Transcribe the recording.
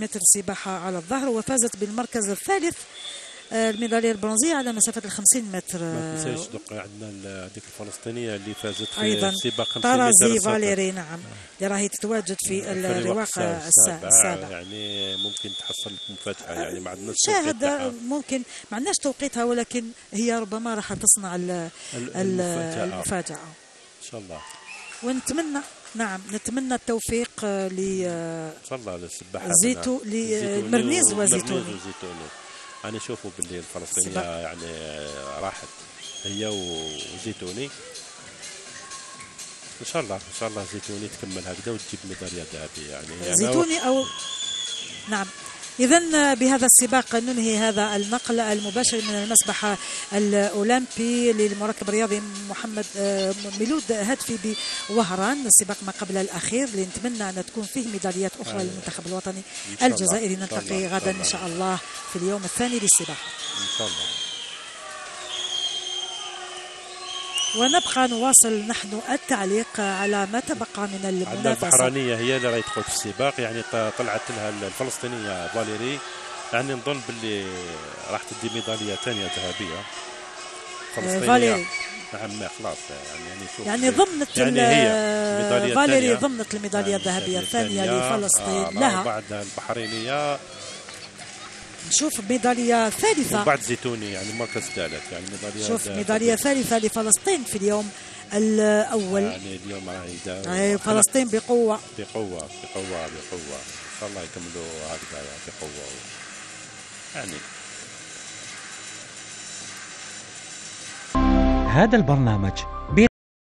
متر سباحة على الظهر وفازت بالمركز الثالث آه، الميدالية البرونزية على مسافة ال 50 متر ما آه، تنساش دوك عندنا هذيك الفلسطينيه اللي فازت في أيضا سباق 50 طرازي. فاليري نعم اللي راهي تتواجد في الرواق السابع. السا- السابع يعني ممكن تحصل لك مفاجاه يعني ما عندناش شاهد تاعها. ممكن ما عندناش توقيتها ولكن هي ربما راح تصنع ال- ال- ال- المفاجأة. المفاجأة إن شاء الله ونتمنى نعم نتمنى التوفيق آه، ل آه، شاء الله للسباحه زيتو- هنا. لي- زيتوني مرنيز و- وزيتوني. وزيتوني أنا نشوفوا باللي الفلسطينية. يعني آه، راحت هي وزيتوني إن شاء الله إن شاء الله زيتوني تكمل هكذا وتجيب ميدالية ذهبية يعني أنا زيتوني أو نعم اذا بهذا السباق ننهي هذا النقل المباشر من المسبح الأولمبي للمركب الرياضي محمد آه، ميلود هاتفي بوهران السباق ما قبل الأخير اللي نتمنى أن تكون فيه ميداليات أخرى آه. للمنتخب الوطني إن. الجزائري إن نلتقي الله. إن غدا شاء الله. في اليوم الثاني للسباحه إن شاء الله ونبقى نواصل نحن التعليق على ما تبقى من عندنا المنافسة. البحرانيه هي اللي راهي تدخل في السباق يعني طلعت لها الفلسطينية فاليري. يعني نظن باللي راح تدي ميدالية ثانية ذهبية. فلسطينية. فاليري. نعم خلاص يعني يعني شوف. يعني ضمنت يعني هي ميدالية فاليري ثانية. ضمنت الميدالية يعني الذهبية الثانية الثانية. لفلسطين. آه لها. بعد البحرينية. نشوف ميدالية ثالثة. وبعد زيتوني يعني المركز الثالث يعني ميدالية شوف ذهبية. ميدالية ثالثة لفلسطين في اليوم الأول. يعني اليوم راهي فلسطين بقوة. بقوة بقوة بقوة. إن شاء الله يكملوا هكذا بقوة. يعني. هذا البرنامج